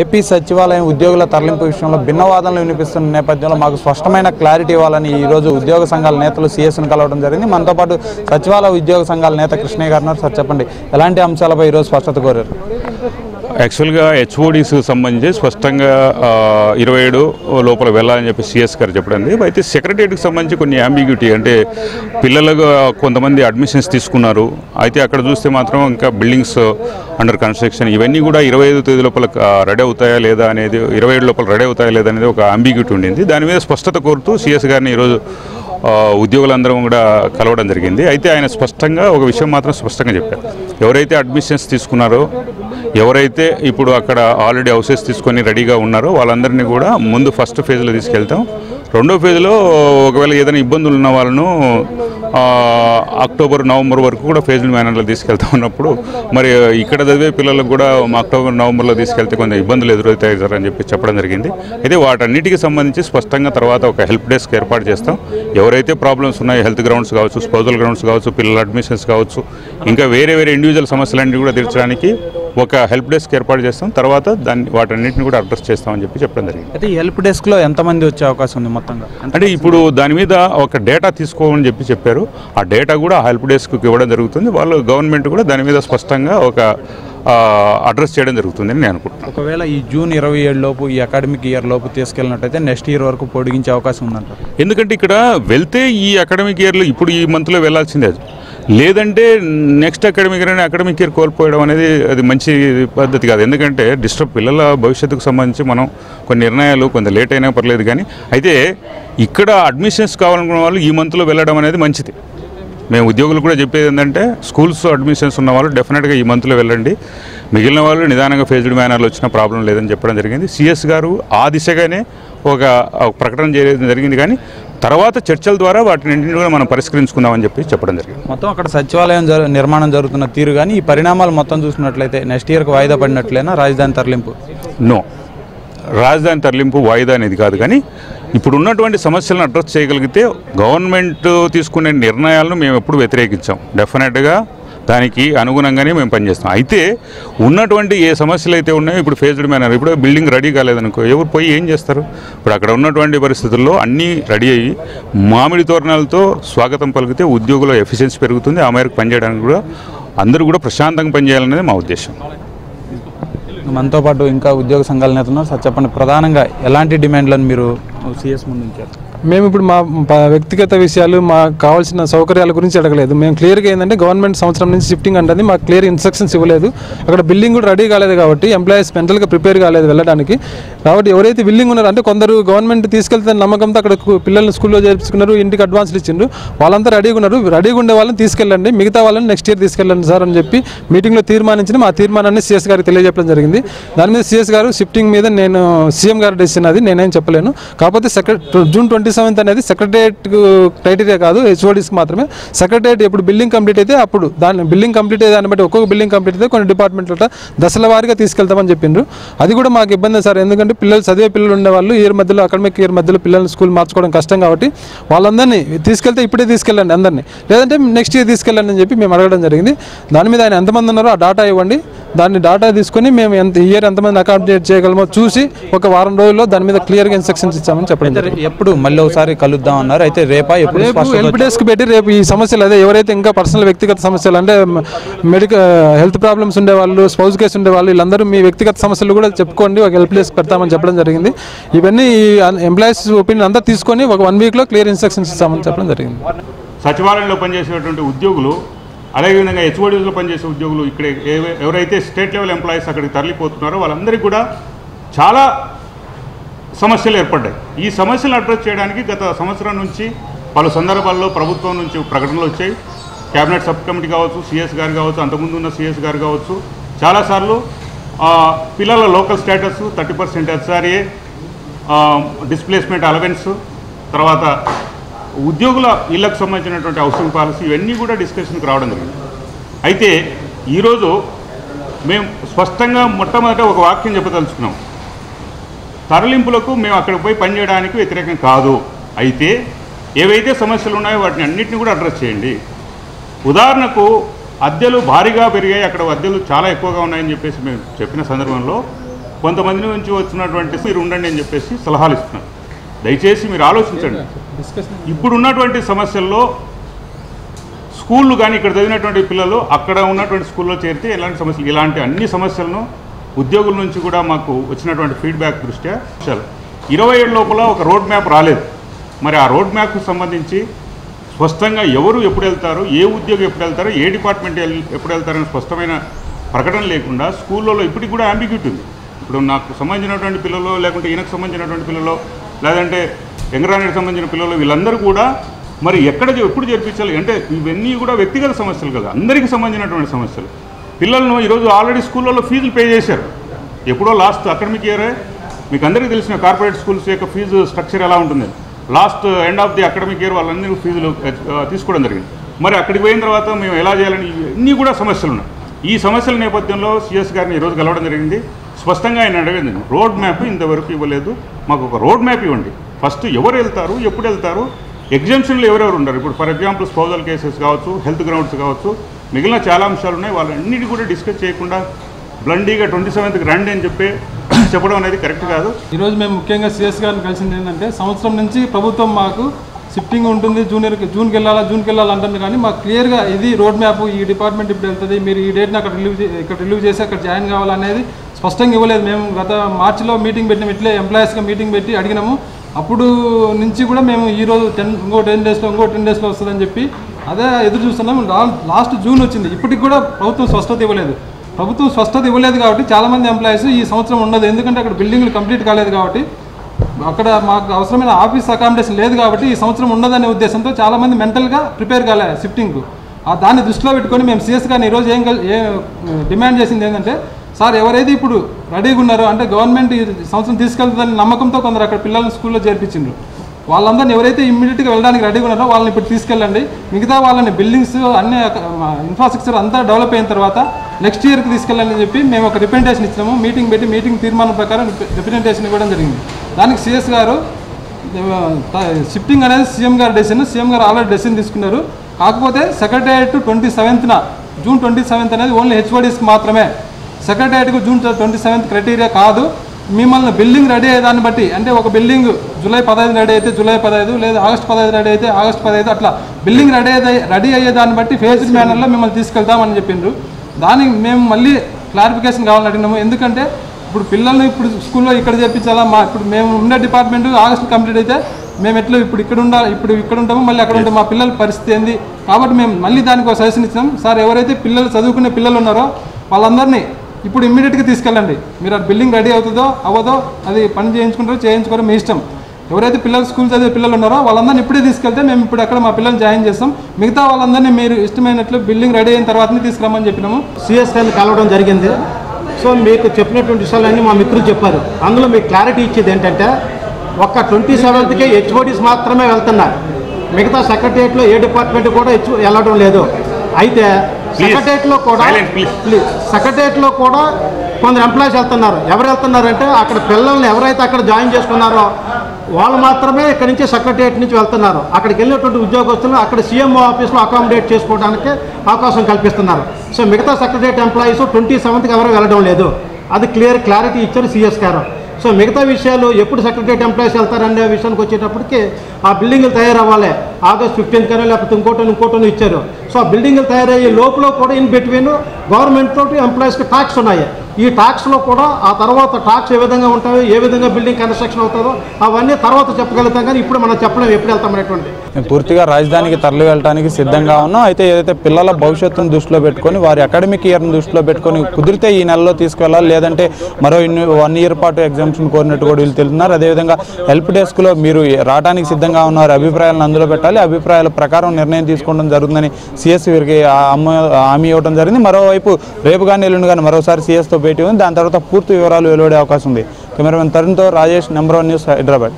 AP సచివాలయం ఉద్యోగుల తరలింపు విషయంలో భిన్నవాదనలు వినిపిస్తున్న నేపథ్యంలో మాకు స్పష్టమైన క్లారిటీ ఇవ్వాలని ఈ రోజు ఉద్యోగ సంఘాల నేతలు సీఎస్ను కలవడం జరిగింది. మనతో పాటు సచివాలయ ఉద్యోగ సంఘాల నేత కృష్ణయ్య గారు ఉన్నారు. సార్ చెప్పండి. ఎలాంటి అంశాలపై ఈరోజు స్పష్టత కోరారు? యాక్చువల్గా హెచ్ఓడిస్ సంబంధించి స్పష్టంగా ఇరవై ఏడు లోపల వెళ్ళాలని చెప్పి సిఎస్ గారు చెప్పండి అయితే సెక్రటరియట్కి సంబంధించి కొన్ని అంబిగ్యూటీ అంటే పిల్లలుగా కొంతమంది అడ్మిషన్స్ తీసుకున్నారు. అయితే అక్కడ చూస్తే మాత్రం ఇంకా బిల్డింగ్స్ అండర్ కన్స్ట్రక్షన్ ఇవన్నీ కూడా ఇరవై ఐదు తేదీ లోపల రెడీ అవుతాయా లేదా అనేది ఇరవై ఏడు లోపల రెడీ అవుతాయా లేదా అనేది ఒక అంబిగ్యూటీ ఉండింది. దాని మీద స్పష్టత కోరుతూ సిఎస్ గారిని ఈరోజు ఉద్యోగులందరం కూడా కలవడం జరిగింది. అయితే ఆయన స్పష్టంగా ఒక విషయం మాత్రం స్పష్టంగా చెప్పారు. ఎవరైతే అడ్మిషన్స్ తీసుకున్నారో ఎవరైతే ఇప్పుడు అక్కడ ఆల్రెడీ హౌసెస్ తీసుకొని రెడీగా ఉన్నారో వాళ్ళందరినీ కూడా ముందు ఫస్ట్ ఫేజ్లో తీసుకెళ్తాం. రెండో ఫేజ్లో ఒకవేళ ఏదైనా ఇబ్బందులు ఉన్న వాళ్ళను అక్టోబర్ నవంబర్ వరకు కూడా ఫేజ్ మేనర్లో తీసుకెళ్తా ఉన్నప్పుడు మరి ఇక్కడ చదివే పిల్లలకు కూడా మా అక్టోబర్ నవంబర్లో తీసుకెళ్తే కొంత ఇబ్బందులు ఎదురవుతాయి సార్ అని చెప్పి చెప్పడం జరిగింది. అయితే వాటన్నిటికి సంబంధించి స్పష్టంగా తర్వాత ఒక హెల్ప్ డెస్క్ ఏర్పాటు చేస్తాం. ఎవరైతే ప్రాబ్లమ్స్ ఉన్నాయో హెల్త్ గ్రౌండ్స్ కావచ్చు స్పౌజల్ గ్రౌండ్స్ కావచ్చు పిల్లల అడ్మిషన్స్ కావచ్చు ఇంకా వేరే వేరే ఇండివిజువల్ సమస్యలన్నీ కూడా తీర్చడానికి ఒక హెల్ప్ డెస్క్ ఏర్పాటు చేస్తాం. తర్వాత దాన్ని వాటన్నిటిని కూడా అడ్రస్ చేస్తామని చెప్పి చెప్పడం జరిగింది. అయితే ఈ హెల్ప్ డెస్క్లో ఎంతమంది వచ్చే అవకాశం ఉంది మొత్తంగా? అంటే ఇప్పుడు దాని మీద ఒక డేటా తీసుకోమని చెప్పి చెప్పారు. ఆ డేటా కూడా ఆ హెల్ప్ డెస్క్కి ఇవ్వడం జరుగుతుంది. వాళ్ళు గవర్నమెంట్ కూడా దాని మీద స్పష్టంగా ఒక అడ్రస్ చేయడం జరుగుతుందని నేను అనుకుంటున్నాను. ఒకవేళ ఈ జూన్ ఇరవై ఏడు లోపు ఈ అకాడమిక్ ఇయర్ లోపు తీసుకెళ్ళినట్టయితే నెక్స్ట్ ఇయర్ వరకు పొడిగించే అవకాశం ఉందంటారు? ఎందుకంటే ఇక్కడ వెళ్తే ఈ అకాడమిక్ ఇయర్లో ఇప్పుడు ఈ మంత్లో వెళ్ళాల్సిందే లేదంటే next academic year academic year కోల్పోవడం అనేది అది మంచి పద్ధతి కాదు. ఎందుకంటే డిస్టర్బ్ పిల్లల భవిష్యత్తుకు సంబంధించి మనం కొన్ని నిర్ణయాలు కొంత లేట్ అయినా పర్లేదు కానీ అయితే ఇక్కడ అడ్మిషన్స్ కావాలనుకున్న వాళ్ళు ఈ మంత్లో వెళ్ళడం అనేది మంచిది. మేము ఉద్యోగులు కూడా చెప్పేది ఏంటంటే స్కూల్స్ అడ్మిషన్స్ ఉన్న వాళ్ళు డెఫినెట్గా ఈ మంత్లో వెళ్ళండి. మిగిలిన వాళ్ళు నిదానంగా ఫేజ్డ్ మేనర్లు వచ్చిన ప్రాబ్లం లేదని చెప్పడం జరిగింది. సిఎస్ గారు ఆ దిశగానే ఒక ప్రకటన చేయడం జరిగింది కానీ తర్వాత చర్చల ద్వారా వాటిని కూడా మనం పరిష్కరించుకుందామని చెప్పి చెప్పడం జరిగింది. మొత్తం అక్కడ సచివాలయం నిర్మాణం జరుగుతున్న తీరు కానీ ఈ పరిణామాలు మొత్తం చూసినట్లయితే నెక్స్ట్ ఇయర్కి వాయిదా పడినట్లేనా రాజధాని తరలింపు? నో. రాజధాని తరలింపు వాయిదా అనేది కాదు కానీ ఇప్పుడు ఉన్నటువంటి సమస్యలను అడ్రస్ చేయగలిగితే గవర్నమెంట్ తీసుకునే నిర్ణయాలను మేము ఎప్పుడు వ్యతిరేకించాం. డెఫినెట్గా దానికి అనుగుణంగానే మేము పనిచేస్తాం. అయితే ఉన్నటువంటి ఏ సమస్యలు అయితే ఉన్నాయో ఇప్పుడు ఫేజ్డ్ మేనర్ ఇప్పుడు బిల్డింగ్ రెడీ కాలేదనుకో ఎవరు పోయి ఏం చేస్తారు? ఇప్పుడు అక్కడ ఉన్నటువంటి పరిస్థితుల్లో అన్నీ రెడీ అయ్యి మామిడి తోరణాలతో స్వాగతం పలికితే ఉద్యోగుల ఎఫిషియన్సీ పెరుగుతుంది. ఆ మేరకు పనిచేయడానికి కూడా అందరూ కూడా ప్రశాంతంగా పనిచేయాలనేది మా ఉద్దేశం. మనతో పాటు ఇంకా ఉద్యోగ సంఘాల నేతలు సార్ చెప్పండి. ప్రధానంగా ఎలాంటి డిమాండ్లను మీరు సిఎస్ ముందు ఉంచారు? మేము ఇప్పుడు మా వ్యక్తిగత విషయాలు మాకు కావాల్సిన సౌకర్యాల గురించి అడగలేదు. మేము క్లియర్గా ఏంటంటే గవర్నమెంట్ సంవత్సరం నుంచి షిఫ్టింగ్ అంటే మాకు క్లియర్ ఇన్స్ట్రక్షన్స్ ఇవ్వలేదు. అక్కడ బిల్డింగ్ కూడా రెడీ కాలేదు కాబట్టి ఎంప్లాయీస్ మెంటల్గా ప్రిపేర్ కాలేదు వెళ్ళడానికి. కాబట్టి ఎవరైతే బిల్డింగ్ ఉన్నారో అంటే కొందరు గవర్నమెంట్ తీసుకెళ్తే నమ్మకంతో అక్కడ పిల్లల్ని స్కూల్లో చేర్చుకున్నారు ఇంటికి అడ్వాన్స్లు ఇచ్చిండ్రు. వాళ్ళంతా రెడీగా ఉన్నారు. రెడీగా ఉండే వాళ్ళని తీసుకెళ్ళండి. మిగతా వాళ్ళని నెక్స్ట్ ఇయర్ తీసుకెళ్ళండి సార్ అని చెప్పి మీటింగ్లో తీర్మానించిన మా తీర్మానాన్ని సీఎస్ గారికి తెలియజెప్పడం జరిగింది. దాని మీద సీఎస్ గారు షిఫ్టింగ్ మీద నేను సీఎం గారు డెసిషన్ అది. నేనేం చెప్పలేను. కాకపోతే సెకండ్ జూన్ ట్వంటీ సెవెంత్ అనేది సెక్రటరియట్ క్రైటీరియా కాదు హెచ్ఓడిస్కి మాత్రమే. సెక్రటరియట్ ఎప్పుడు బిల్డింగ్ కంప్లీట్ అయితే అప్పుడు దాని బిల్డింగ్ కంప్లీట్ అయ్యే దాన్ని బట్టి ఒక్కొక్క బిల్డింగ్ కంప్లీట్ అయితే కొన్ని డిపార్ట్మెంట్ల దశల వారీగా తీసుకెళ్తామని చెప్పిండ్రు. అది కూడా మాకు ఇబ్బంది సార్. ఎందుకంటే పిల్లలు చదివే పిల్లలు ఉండేవాళ్ళు ఇయర్ మధ్యలో అకాడమిక్ ఇయర్ మధ్యలో పిల్లల్ని స్కూల్ మార్చుకోవడం కష్టం కాబట్టి వాళ్ళందరినీ తీసుకెళ్తే ఇప్పుడే తీసుకెళ్ళండి అందరినీ. లేదంటే నెక్స్ట్ ఇయర్ తీసుకెళ్ళండి అని చెప్పి మేము అడగడం జరిగింది. దాని మీద ఆయన ఎంతమంది ఉన్నారో ఆ డాటా ఇవ్వండి. దాన్ని డాటా తీసుకొని మేము ఎంత ఇయర్ ఎంతమంది అకామిడేట్ చేయగలమో చూసి ఒక వారం రోజుల్లో దాని మీద క్లియర్గా ఇన్స్ట్రక్షన్స్ ఇచ్చామని చెప్పడం జరిగింది. ఎప్పుడు మళ్ళీ ఒకసారి కలుద్దాం అన్నారు. అయితే రేపా ఎప్పుడు హెల్ప్ డెస్క్ పెట్టి రేపు ఈ సమస్యలు అదే ఎవరైతే ఇంకా పర్సనల్ వ్యక్తిగత సమస్యలు అంటే మెడికల్ హెల్త్ ప్రాబ్లమ్స్ ఉండేవాళ్ళు స్పౌజ్ కేసు ఉండేవాళ్ళు వీళ్ళందరూ మీ వ్యక్తిగత సమస్యలు కూడా చెప్పుకోండి ఒక హెల్ప్ డెస్క్ పెడతామని చెప్పడం జరిగింది. ఇవన్నీ ఎంప్లాయీస్ ఒపీనియన్ అంతా తీసుకొని ఒక వన్ వీక్లో క్లియర్ ఇన్స్ట్రక్షన్స్ ఇస్తామని చెప్పడం జరిగింది. సచివాలయంలో పనిచేసేటువంటి ఉద్యోగులు అదేవిధంగా హెచ్ఓడీస్లో పనిచేసే ఉద్యోగులు ఇక్కడ ఎవరైతే స్టేట్ లెవెల్ ఎంప్లాయీస్ అక్కడికి తరలిపోతున్నారో వాళ్ళందరికీ కూడా చాలా సమస్యలు ఏర్పడ్డాయి. ఈ సమస్యలు అడ్రస్ చేయడానికి గత సంవత్సరం నుంచి పలు సందర్భాల్లో ప్రభుత్వం నుంచి ప్రకటనలు వచ్చాయి. కేబినెట్ సబ్ కమిటీ కావచ్చు సిఎస్ గారు కావచ్చు అంతకుముందు ఉన్న సిఎస్ గారు కావచ్చు చాలాసార్లు పిల్లల local status thirty percent HRA displacement allowance తర్వాత ఉద్యోగుల ఇళ్ళకు సంబంధించినటువంటి హౌసింగ్ పాలసీ ఇవన్నీ కూడా డిస్కషన్కి రావడం జరిగింది. అయితే ఈరోజు మేము స్పష్టంగా మొట్టమొదట ఒక వాక్యం చెప్పదలుచుకున్నాం. తరలింపులకు మేము అక్కడికి పోయి పనిచేయడానికి వ్యతిరేకం కాదు. అయితే ఏవైతే సమస్యలు ఉన్నాయో వాటిని అన్నింటినీ కూడా అడ్రస్ చేయండి. ఉదాహరణకు అద్దెలు భారీగా పెరిగాయి. అక్కడ అద్దెలు చాలా ఎక్కువగా ఉన్నాయని చెప్పేసి మేము చెప్పిన సందర్భంలో కొంతమంది నుంచి వచ్చినటువంటి మీరు ఉండండి అని చెప్పేసి సలహాలు ఇస్తున్నారు. దయచేసి మీరు ఆలోచించండి. ఇప్పుడు ఉన్నటువంటి సమస్యల్లో స్కూళ్ళు కానీ ఇక్కడ చదివినటువంటి పిల్లలు అక్కడ ఉన్నటువంటి స్కూల్లో చేరితే ఎలాంటి సమస్యలు? ఇలాంటి అన్ని సమస్యలను ఉద్యోగుల నుంచి కూడా మాకు వచ్చినటువంటి ఫీడ్బ్యాక్ దృష్ట్యా ఇరవై ఏడు లోపల ఒక రోడ్ మ్యాప్ రాలేదు. మరి ఆ రోడ్ మ్యాప్కు సంబంధించి స్పష్టంగా ఎవరు ఎప్పుడు వెళ్తారు ఏ ఉద్యోగం ఎప్పుడు వెళ్తారు ఏ డిపార్ట్మెంట్ ఎప్పుడు వెళ్తారని స్పష్టమైన ప్రకటన లేకుండా స్కూళ్ళలో ఇప్పటికి కూడా అంబిగ్యూటీ ఉంది. ఇప్పుడు నాకు సంబంధించినటువంటి పిల్లలు లేకుంటే ఈయనకు సంబంధించినటువంటి పిల్లలు లేదంటే ఎంగరానికి సంబంధించిన పిల్లలు వీళ్ళందరూ కూడా మరి ఎక్కడ ఎప్పుడు చేర్పించాలి? అంటే ఇవన్నీ కూడా వ్యక్తిగత సమస్యలు కదా. అందరికీ సంబంధించినటువంటి సమస్యలు. పిల్లలను ఈరోజు ఆల్రెడీ స్కూళ్ళలో ఫీజులు పే చేశారు. ఎప్పుడో లాస్ట్ అకాడమిక్ ఇయరే. మీకు అందరికీ తెలిసిన కార్పొరేట్ స్కూల్స్ యొక్క ఫీజు స్ట్రక్చర్ ఎలా ఉంటుంది? Last end of the academic year వాళ్ళందరూ ఫీజులు తీసుకోవడం జరిగింది. మరి అక్కడికి పోయిన తర్వాత మేము ఎలా చేయాలని ఇన్ని కూడా సమస్యలు ఉన్నాయి. ఈ సమస్యల నేపథ్యంలో సిఎస్ గారిని ఈరోజు కలవడం జరిగింది. స్పష్టంగా ఆయన అడగండి. రోడ్ మ్యాప్ ఇంతవరకు ఇవ్వలేదు. మాకు ఒక రోడ్ మ్యాప్ ఇవ్వండి. ఫస్ట్ ఎవరు వెళ్తారు ఎప్పుడు వెళ్తారు ఎగ్జామ్షన్లు ఎవరెవరు ఉండరు? ఇప్పుడు ఫర్ ఎగ్జాంపుల్ స్పౌజల్ కేసెస్ కావచ్చు హెల్త్ గ్రౌండ్స్ కావచ్చు మిగిలిన చాలా అంశాలు ఉన్నాయి. వాళ్ళన్నిటి కూడా డిస్కస్ చేయకుండా బ్లండీగా ట్వంటీ సెవెంత్కి రండి అని చెప్పి చెప్పడం అనేది కరెక్ట్ కాదు. ఈరోజు మేము ముఖ్యంగా సిఎస్ గారిని కలిసింది ఏంటంటే సంవత్సరం నుంచి ప్రభుత్వం మాకు షిఫ్టింగ్ ఉంటుంది. జూనియర్కి జూన్కి వెళ్ళాలా జూన్కి వెళ్ళాలి అంటుంది కానీ మాకు క్లియర్గా ఇది రోడ్ మ్యాప్ ఈ డిపార్ట్మెంట్ ఇప్పుడు వెళ్తుంది. మీరు ఈ డేట్ని అక్కడ రిలీవ్ ఇక్కడ రిలీవ్ చేసి అక్కడ జాయిన్ కావాలనేది స్పష్టంగా ఇవ్వలేదు. మేము గత మార్చిలో మీటింగ్ పెట్టినాం. ఇట్లే ఎంప్లాయీస్గా మీటింగ్ పెట్టి అడిగినాము. అప్పుడు నుంచి కూడా మేము ఈ రోజు టెన్ ఇంకో టెన్ డేస్లో ఇంకో టెన్ డేస్లో వస్తుందని చెప్పి అదే ఎదురు చూస్తున్నాం. లా- లాస్ట్ జూన్ వచ్చింది. ఇప్పటికి కూడా ప్రభుత్వం స్పష్టత ఇవ్వలేదు. ప్రభుత్వం స్పష్టత ఇవ్వలేదు కాబట్టి చాలామంది ఎంప్లాయీస్ ఈ సంవత్సరం ఉండదు. ఎందుకంటే అక్కడ బిల్డింగ్లు కంప్లీట్ కాలేదు కాబట్టి అక్కడ మాకు అవసరమైన ఆఫీస్ అకామిడేషన్ లేదు కాబట్టి ఈ సంవత్సరం ఉండదనే ఉద్దేశంతో చాలామంది మెంటల్గా ప్రిపేర్ కాలే షిఫ్టింగ్కు ఆ దాన్ని దృష్టిలో పెట్టుకొని మేము సీఎస్ గారిని ఈరోజు ఏం ఏ డిమాండ్ చేసింది ఏంటంటే సార్ ఎవరైతే ఇప్పుడు రెడీగా ఉన్నారో అంటే గవర్నమెంట్ ఈ సంవత్సరం తీసుకెళ్తుందని నమ్మకంతో కొందరు అక్కడ పిల్లల్ని స్కూల్లో చేర్పించిండ్రు. వాళ్ళందరినీ ఎవరైతే ఇమ్మీడియట్గా వెళ్ళడానికి రెడీగా ఉన్నారో వాళ్ళని ఇప్పుడు తీసుకెళ్ళండి. మిగతా వాళ్ళని బిల్డింగ్స్ అన్ని ఇన్ఫ్రాస్ట్రక్చర్ అంతా డెవలప్ అయిన తర్వాత నెక్స్ట్ ఇయర్కి తీసుకెళ్ళాలని చెప్పి మేము ఒక రిప్రజెంటేషన్ ఇచ్చినాము. మీటింగ్ పెట్టి మీటింగ్ తీర్మానం ప్రకారం రిప్రజెంటేషన్ ఇవ్వడం జరిగింది. దానికి సిఎస్ గారు షిఫ్టింగ్ అనేది సీఎం గారు డెసిషన్ సీఎం గారు ఆల్రెడీ డెసిషన్ తీసుకున్నారు. కాకపోతే సెక్రటరియట్ ట్వంటీ సెవెంత్న జూన్ ట్వంటీ సెవెంత్ అనేది ఓన్లీ హెచ్ఓడీస్కి మాత్రమే సెక్రటేరియట్కు జూన్ ట్వంటీ సెవెంత్ క్రైటీరియా కాదు. మిమ్మల్ని బిల్డింగ్ రెడీ అయ్యేదాన్ని బట్టి అంటే ఒక బిల్డింగ్ జూలై పదహైదు రెడీ అయితే జూలై పదహైదు లేదా ఆగస్ట్ పదహైదు రెడీ అయితే ఆగస్ట్ పదహైదు అట్లా బిల్డింగ్ రెడీ అయ్యే రెడీ అయ్యేదాన్ని బట్టి ఫేజ్డ్ మేనర్లో మిమ్మల్ని తీసుకెళ్తామని చెప్పిండ్రు. దానికి మేము మళ్ళీ క్లారిఫికేషన్ కావాలని అడిగినాము. ఎందుకంటే ఇప్పుడు పిల్లల్ని ఇప్పుడు స్కూల్లో ఇక్కడ చేర్పించాలా మా ఇప్పుడు మేము ఉండే డిపార్ట్మెంట్ ఆగస్ట్ కంప్లీట్ అయితే మేము ఎట్లా ఇప్పుడు ఇక్కడ ఉండాలి ఇప్పుడు ఇక్కడ ఉంటాము మళ్ళీ అక్కడ ఉంటాం మా పిల్లల పరిస్థితి ఏంది? కాబట్టి మేము మళ్ళీ దానికి ఒక సజెషన్ ఇచ్చినాం. సార్ ఎవరైతే పిల్లలు చదువుకునే పిల్లలు ఉన్నారో వాళ్ళందరినీ ఇప్పుడు ఇమ్మీడియట్గా తీసుకెళ్ళండి. మీరు ఆ బిల్డింగ్ రెడీ అవుతుందో అవ్వదో అది పని చేయించుకుంటారో చేయించుకోరో మీ ఇష్టం. ఎవరైతే పిల్లలు స్కూల్ చదివే పిల్లలు ఉన్నారో వాళ్ళందరినీ ఇప్పుడే తీసుకెళ్తే మేము ఇప్పుడు అక్కడ మా పిల్లల్ని జాయిన్ చేస్తాం. మిగతా వాళ్ళందరినీ మీరు ఇష్టమైనట్లు బిల్డింగ్ రెడీ అయిన తర్వాతనే తీసుకురామని చెప్పినాము. సిఎస్ఐని కలవడం జరిగింది. సో మీకు చెప్పినటువంటి విషయాలన్నీ మా మిత్రులు చెప్పారు. అందులో మీకు క్లారిటీ ఇచ్చేది ఏంటంటే ఒక్క ట్వంటీ సెవెంత్కే హెచ్ఓడీస్ మాత్రమే వెళ్తున్నారు. మిగతా సెక్రటరియట్లో ఏ డిపార్ట్మెంట్ కూడా హెచ్ వెళ్ళడం లేదు. అయితే సెక్రటరియట్లో కూడా సెక్రటరియట్లో కూడా కొందరు ఎంప్లాయీస్ వెళ్తున్నారు. ఎవరు వెళ్తున్నారంటే అక్కడ పిల్లల్ని ఎవరైతే అక్కడ జాయిన్ చేసుకున్నారో వాళ్ళు మాత్రమే ఇక్కడ నుంచి సెక్రటరియట్ నుంచి వెళ్తున్నారు. అక్కడికి వెళ్ళినటువంటి ఉద్యోగస్తులు అక్కడ సీఎంఓ ఆఫీస్లో అకామిడేట్ చేసుకోవడానికి అవకాశం కల్పిస్తున్నారు. సో మిగతా సెక్రటరియట్ ఎంప్లాయీస్ ట్వంటీ సెవెంత్కి ఎవరు వెళ్ళడం లేదు. అది క్లియర్ క్లారిటీ ఇచ్చారు సిఎస్ గారు. సో మిగతా విషయాలు ఎప్పుడు సెక్రటరియట్ ఎంప్లాయీస్ వెళ్తారనే విషయానికి వచ్చేటప్పటికి ఆ బిల్డింగ్లు తయారవ్వాలి. ఆగస్ట్ ఫిఫ్టీన్త్ కానీ లేకపోతే ఇంకోటో ఇంకోటో ఇచ్చారు. సో ఆ బిల్డింగ్లు తయారయ్యే లోపల కూడా ఇన్ బిట్వీన్ గవర్నమెంట్ తోటి ఎంప్లాయీస్కి ట్యాక్స్ ఉన్నాయి. ఈ టాక్స్లో కూడా ఆ తర్వాత టాక్స్ ఏ విధంగా ఉంటాయో ఏ విధంగా బిల్డింగ్ కన్స్ట్రక్షన్ అవుతుందో అవన్నీ తర్వాత చెప్పగలుగుతాం కానీ ఇప్పుడు మనం చెప్పడం ఎప్పుడు వెళ్తామనేటువంటి పూర్తిగా రాజధానికి తరలి వెళ్ళడానికి సిద్ధంగా ఉన్నాం. అయితే ఏదైతే పిల్లల భవిష్యత్తును దృష్టిలో పెట్టుకొని వారి అకాడమిక్ ఇయర్ను దృష్టిలో పెట్టుకొని కుదిరితే ఈ నెలలో తీసుకెళ్ళాలి లేదంటే మరో ఇన్ని వన్ ఇయర్ పాటు ఎగ్జామ్షన్ కోరినట్టు కూడా వీళ్ళు తెలుతున్నారు అదేవిధంగా హెల్ప్ డెస్క్లో మీరు రావడానికి సిద్ధంగా ఉన్నారు అభిప్రాయాలను అందులో పెట్టాలి. అభిప్రాయాల ప్రకారం నిర్ణయం తీసుకోవడం జరుగుతుందని సిఎస్ వీరికి ఆ- అమ్మ- హామీ ఇవ్వడం జరిగింది. మరోవైపు రేపు కానీ ఎల్లుండి కానీ మరోసారి సిఎస్తో భేటీ ఉంది. దాని తర్వాత పూర్తి వివరాలు వెలువడే అవకాశం ఉంది. Cameraman తరుణ్తో Rajesh number one news Hyderabad.